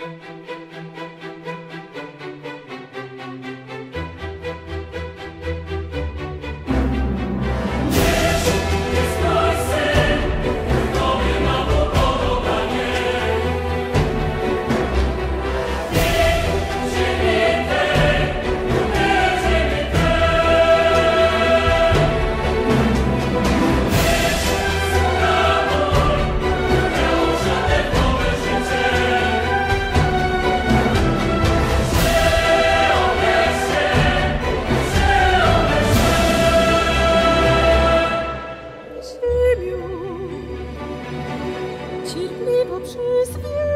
Música tschüss, wir